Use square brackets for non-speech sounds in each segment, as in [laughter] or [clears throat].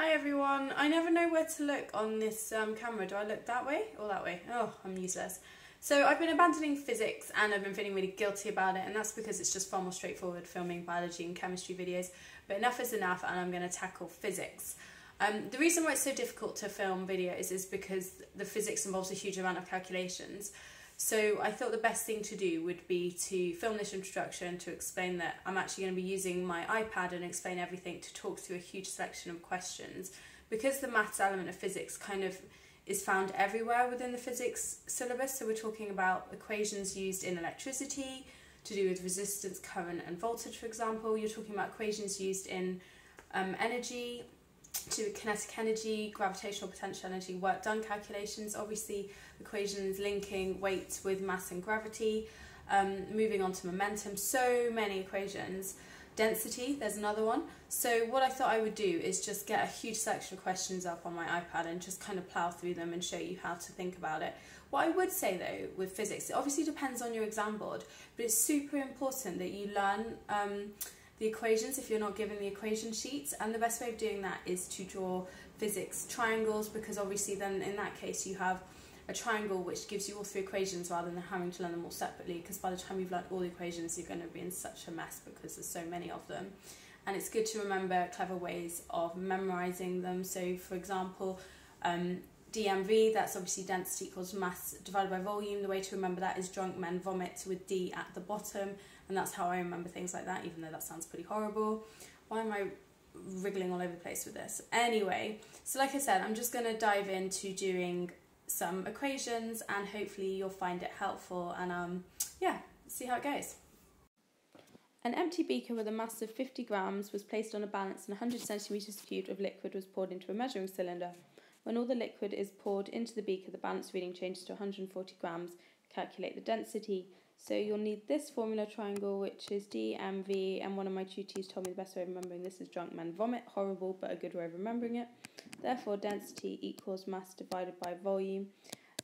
Hi everyone. I never know where to look on this um, camera. Do I look that way or that way? Oh, I'm useless. So I've been abandoning physics and I've been feeling really guilty about it and that's because it's just far more straightforward filming biology and chemistry videos. But enough is enough and I'm going to tackle physics. Um, the reason why it's so difficult to film videos is because the physics involves a huge amount of calculations. So I thought the best thing to do would be to film this introduction to explain that I'm actually going to be using my iPad and explain everything to talk through a huge selection of questions. Because the maths element of physics kind of is found everywhere within the physics syllabus, so we're talking about equations used in electricity, to do with resistance, current and voltage for example, you're talking about equations used in um, energy, to kinetic energy, gravitational potential energy, work done calculations, obviously equations linking weight with mass and gravity, um, moving on to momentum, so many equations. Density, there's another one. So what I thought I would do is just get a huge selection of questions up on my iPad and just kind of plow through them and show you how to think about it. What I would say though with physics, it obviously depends on your exam board, but it's super important that you learn um, the equations if you're not given the equation sheets and the best way of doing that is to draw physics triangles because obviously then in that case you have a triangle which gives you all three equations rather than having to learn them all separately because by the time you've learned all the equations you're going to be in such a mess because there's so many of them. And it's good to remember clever ways of memorizing them. So for example um, DMV, that's obviously density equals mass divided by volume. The way to remember that is drunk men vomit with D at the bottom, and that's how I remember things like that, even though that sounds pretty horrible. Why am I wriggling all over the place with this? Anyway, so like I said, I'm just going to dive into doing some equations, and hopefully you'll find it helpful, and um, yeah, see how it goes. An empty beaker with a mass of 50 grams was placed on a balance and 100 centimetres cubed of liquid was poured into a measuring cylinder. When all the liquid is poured into the beaker, the balance reading changes to 140 grams. Calculate the density. So you'll need this formula triangle, which is DMV, and one of my tutees told me the best way of remembering this is drunk man vomit. Horrible, but a good way of remembering it. Therefore, density equals mass divided by volume.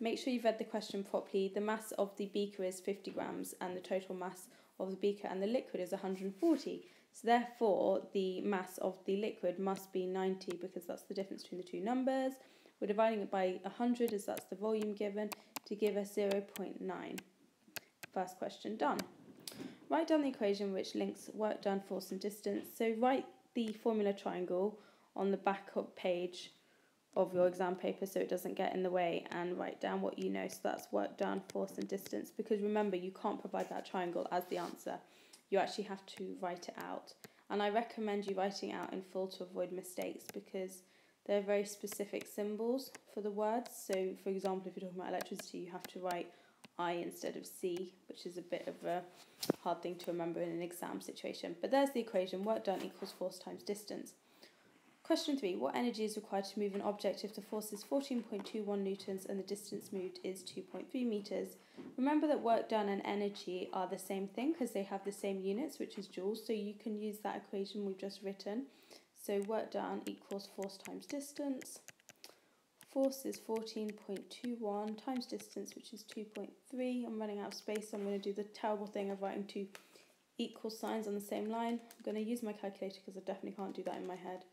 Make sure you've read the question properly. The mass of the beaker is 50 grams, and the total mass of the beaker and the liquid is 140. So therefore, the mass of the liquid must be 90 because that's the difference between the two numbers. We're dividing it by 100 as that's the volume given to give us 0.9. First question done. Write down the equation which links work done, force and distance. So write the formula triangle on the back of page of your exam paper so it doesn't get in the way and write down what you know. So that's work done, force and distance because remember you can't provide that triangle as the answer. You actually have to write it out. And I recommend you writing out in full to avoid mistakes because they're very specific symbols for the words. So, for example, if you're talking about electricity, you have to write I instead of C, which is a bit of a hard thing to remember in an exam situation. But there's the equation work done equals force times distance. Question three What energy is required to move an object if the force is 14.21 newtons and the distance moved is 2.3 meters? Remember that work done and energy are the same thing because they have the same units, which is joules. So you can use that equation we've just written so work done equals force times distance. Force is 14.21 times distance, which is 2.3. I'm running out of space, so I'm going to do the terrible thing of writing two equal signs on the same line. I'm going to use my calculator because I definitely can't do that in my head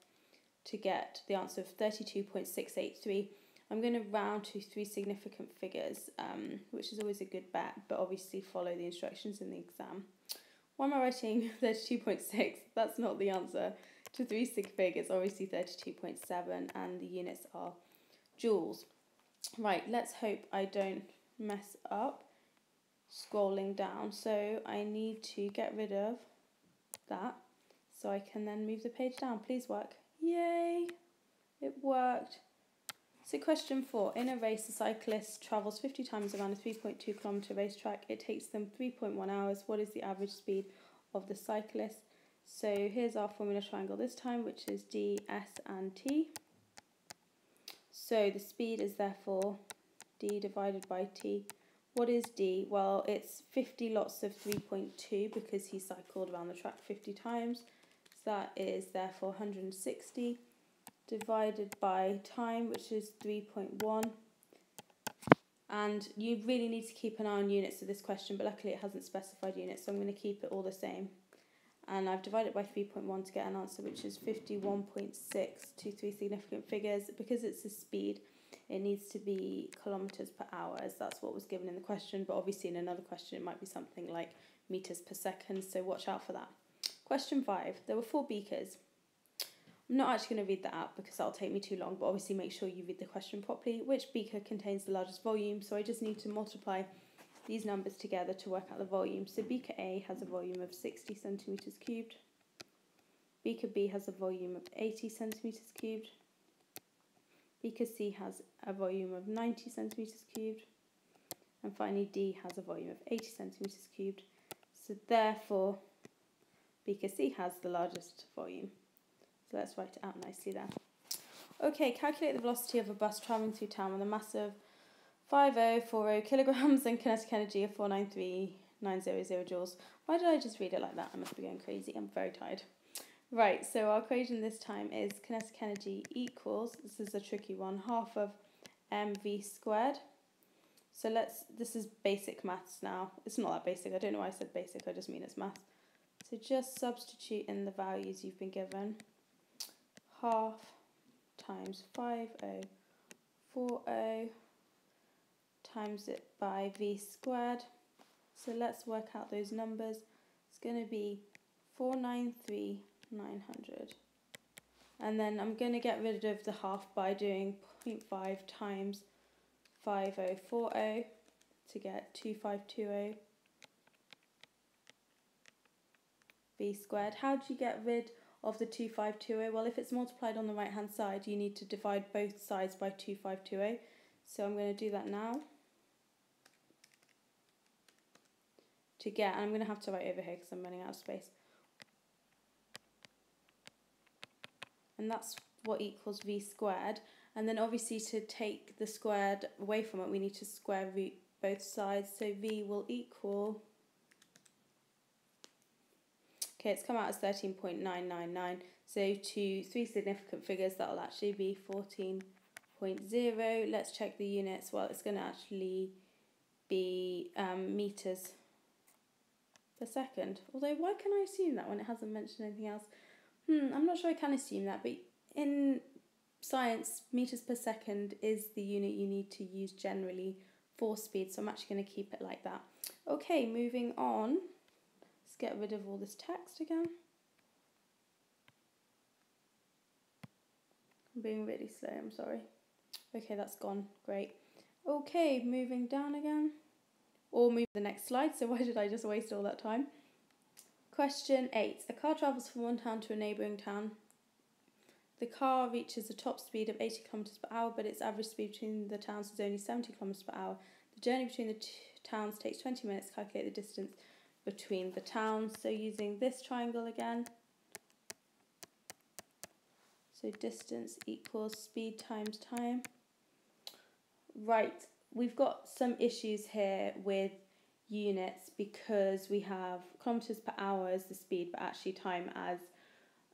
to get the answer of 32.683. I'm going to round to three significant figures, um, which is always a good bet, but obviously follow the instructions in the exam. Why am I writing [laughs] 32.6? That's not the answer to three sig fig, it's obviously 32.7 and the units are joules. Right, let's hope I don't mess up scrolling down. So I need to get rid of that so I can then move the page down. Please work. Yay! It worked. So question four. In a race, a cyclist travels 50 times around a 3.2 kilometre racetrack. It takes them 3.1 hours. What is the average speed of the cyclist? So here's our formula triangle this time, which is d, s, and t. So the speed is therefore d divided by t. What is d? Well, it's 50 lots of 3.2 because he cycled around the track 50 times. So that is therefore 160 divided by time, which is 3.1. And you really need to keep an eye on units of this question, but luckily it hasn't specified units, so I'm going to keep it all the same and I've divided by 3.1 to get an answer which is 51.6 to three significant figures. Because it's a speed, it needs to be kilometres per hour as that's what was given in the question, but obviously in another question it might be something like metres per second, so watch out for that. Question 5. There were four beakers. I'm not actually going to read that out because that'll take me too long, but obviously make sure you read the question properly. Which beaker contains the largest volume? So I just need to multiply these numbers together to work out the volume. So beaker A has a volume of 60 centimetres cubed. Beaker B has a volume of 80 centimetres cubed. Beaker C has a volume of 90 centimetres cubed. And finally D has a volume of 80 centimetres cubed. So therefore, beaker C has the largest volume. So let's write it out nicely there. Okay, calculate the velocity of a bus travelling through town with a mass of 5040 kilograms and kinetic energy of 493900 joules. Why did I just read it like that? I must be going crazy. I'm very tired. Right, so our equation this time is kinetic energy equals, this is a tricky one, half of mv squared. So let's, this is basic maths now. It's not that basic, I don't know why I said basic, I just mean it's maths. So just substitute in the values you've been given. Half times 5040 times it by v squared. So let's work out those numbers. It's going to be 493,900. And then I'm going to get rid of the half by doing 0.5 times 5040 to get 2520 v squared. How do you get rid of the 2520? Well, if it's multiplied on the right hand side, you need to divide both sides by 2520. So I'm going to do that now. To get, and I'm going to have to write over here because I'm running out of space. And that's what equals v squared. And then obviously to take the squared away from it, we need to square root both sides. So v will equal, okay, it's come out as 13.999. So to three significant figures, that'll actually be 14.0. Let's check the units. Well, it's going to actually be um, meters per second. Although, why can I assume that when it hasn't mentioned anything else? Hmm, I'm not sure I can assume that, but in science, meters per second is the unit you need to use generally for speed, so I'm actually going to keep it like that. Okay, moving on. Let's get rid of all this text again. I'm being really slow, I'm sorry. Okay, that's gone. Great. Okay, moving down again or move to the next slide. So [laughs] why did I just waste all that time? Question 8. A car travels from one town to a neighbouring town. The car reaches a top speed of 80 km per hour, but its average speed between the towns is only 70 km per hour. The journey between the towns takes 20 minutes. Calculate the distance between the towns. So using this triangle again. So distance equals speed times time. Right, we've got some issues here with units because we have kilometers per hour as the speed, but actually time as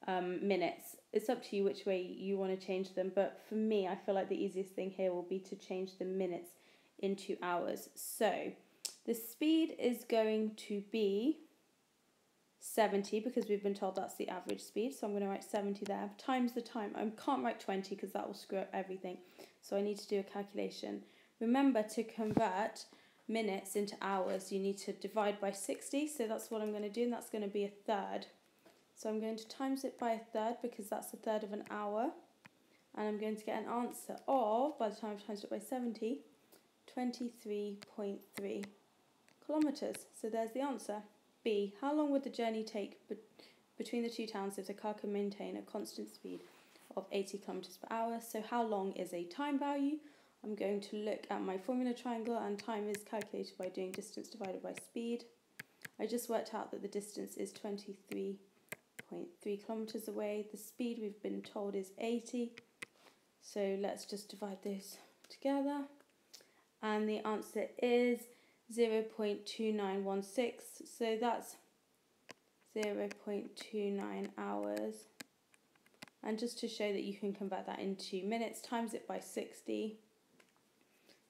um, minutes. It's up to you which way you want to change them, but for me, I feel like the easiest thing here will be to change the minutes into hours. So the speed is going to be 70 because we've been told that's the average speed. So I'm going to write 70 there times the time. I can't write 20 because that will screw up everything. So I need to do a calculation. Remember to convert minutes into hours, you need to divide by 60. So that's what I'm going to do, and that's going to be a third. So I'm going to times it by a third because that's a third of an hour. And I'm going to get an answer of, by the time I've times it by 70, 23.3 kilometres. So there's the answer. B. How long would the journey take be between the two towns if the car can maintain a constant speed of 80 kilometres per hour? So how long is a time value? I'm going to look at my formula triangle and time is calculated by doing distance divided by speed. I just worked out that the distance is 23.3 kilometers away. The speed we've been told is 80. So let's just divide those together. And the answer is 0 0.2916. So that's 0 0.29 hours. And just to show that you can convert that into minutes, times it by 60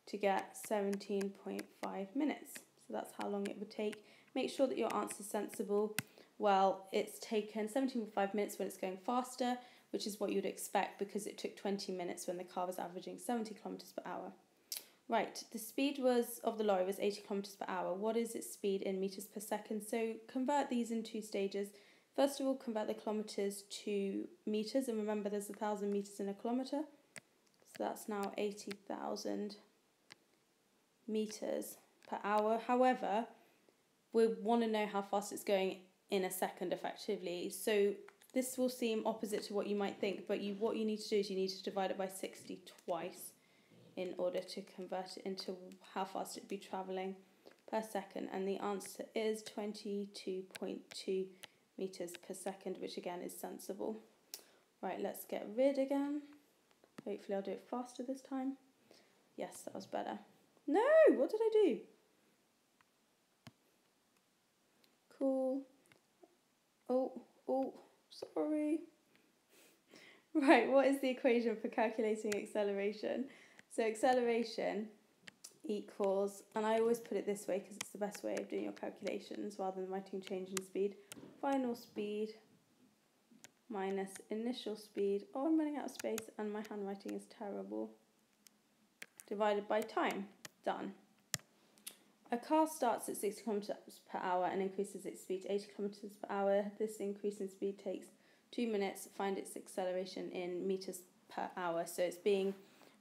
to get 17.5 minutes. So that's how long it would take. Make sure that your answer is sensible. Well, it's taken 17.5 minutes when it's going faster, which is what you'd expect because it took 20 minutes when the car was averaging 70 kilometers per hour. Right, the speed was of the lorry was 80 kilometers per hour. What is its speed in meters per second? So convert these in two stages. First of all, convert the kilometers to meters, and remember there's a thousand meters in a kilometer. So that's now 80,000 meters per hour. However, we want to know how fast it's going in a second effectively. So this will seem opposite to what you might think, but you what you need to do is you need to divide it by 60 twice in order to convert it into how fast it'd be travelling per second. And the answer is 22.2 meters per second which again is sensible. Right let's get rid again. Hopefully I'll do it faster this time. Yes that was better no what did I do cool oh oh sorry [laughs] right what is the equation for calculating acceleration so acceleration equals, and I always put it this way because it's the best way of doing your calculations rather than writing change in speed. Final speed minus initial speed. Oh, I'm running out of space and my handwriting is terrible. Divided by time. Done. A car starts at 60 kilometers per hour and increases its speed to 80 kilometers per hour. This increase in speed takes two minutes. Find its acceleration in meters per hour. So it's being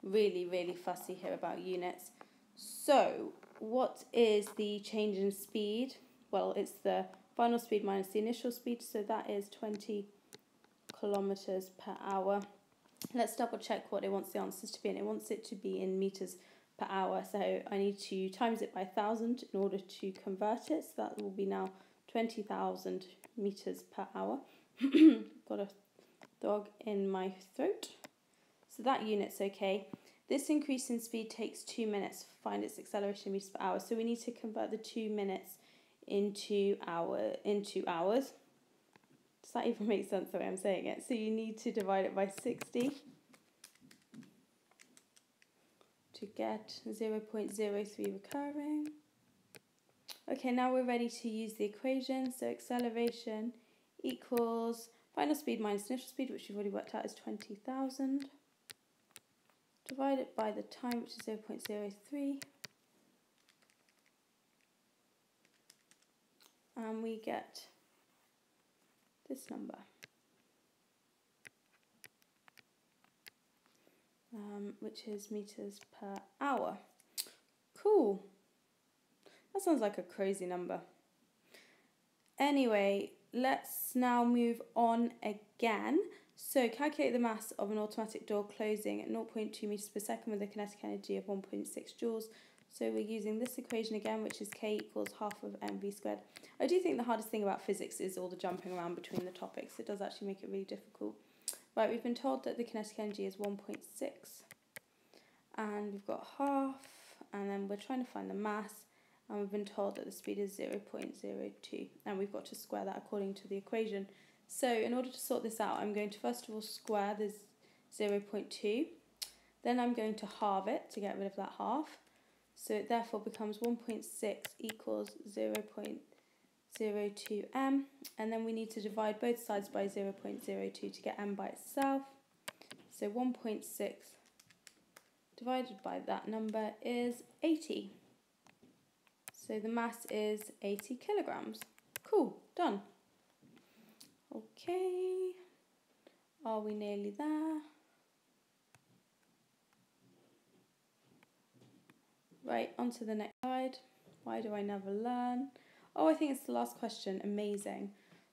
really, really fussy here about units. So, what is the change in speed? Well, it's the final speed minus the initial speed, so that is 20 kilometers per hour. Let's double check what it wants the answers to be, and it wants it to be in meters per hour. So I need to times it by 1,000 in order to convert it. So that will be now 20,000 meters per hour. [clears throat] Got a dog in my throat. So that unit's okay. This increase in speed takes two minutes to find its acceleration meters per hour. So we need to convert the two minutes into hour into hours. Does that even [laughs] make sense the way I'm saying it? So you need to divide it by 60 to get 0 0.03 recurring. Okay, now we're ready to use the equation. So acceleration equals final speed minus initial speed, which we've already worked out is 20,000 divide it by the time, which is 0 0.03, and we get this number. Um, which is meters per hour. Cool. That sounds like a crazy number. Anyway, let's now move on again. So calculate the mass of an automatic door closing at 0.2 meters per second with a kinetic energy of 1.6 joules. So we're using this equation again, which is k equals half of mv squared. I do think the hardest thing about physics is all the jumping around between the topics. It does actually make it really difficult. Right, we've been told that the kinetic energy is 1.6 and we've got half and then we're trying to find the mass and we've been told that the speed is 0.02 and we've got to square that according to the equation. So in order to sort this out, I'm going to first of all square this 0 0.2. Then I'm going to halve it to get rid of that half. So it therefore becomes 1.6 equals 0 0.02m. And then we need to divide both sides by 0 0.02 to get m by itself. So 1.6 divided by that number is 80. So the mass is 80 kilograms. Cool, done. Okay, are we nearly there? Right, on to the next slide. Why do I never learn? Oh, I think it's the last question. Amazing.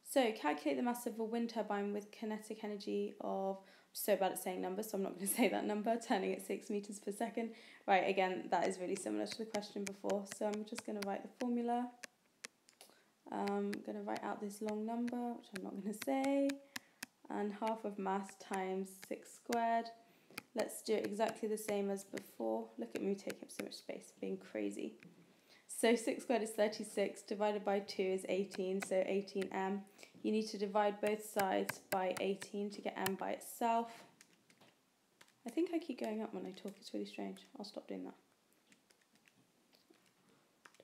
So, calculate the mass of a wind turbine with kinetic energy of, I'm so bad at saying numbers, so I'm not going [laughs] to say that number, turning at 6 meters per second. Right, again, that is really similar to the question before. So, I'm just going to write the formula. Um, I'm going to write out this long number, which I'm not going to say, and half of mass times 6 squared. Let's do it exactly the same as before. Look at me taking up so much space, being crazy. So 6 squared is 36, divided by 2 is 18, so 18m. You need to divide both sides by 18 to get m by itself. I think I keep going up when I talk, it's really strange. I'll stop doing that.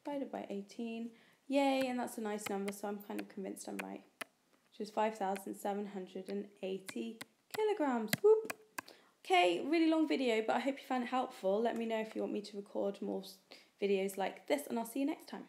Divided by 18. Yay, and that's a nice number, so I'm kind of convinced I'm right. which is 5,780 kilograms. Whoop! Okay, really long video, but I hope you found it helpful. Let me know if you want me to record more videos like this, and I'll see you next time.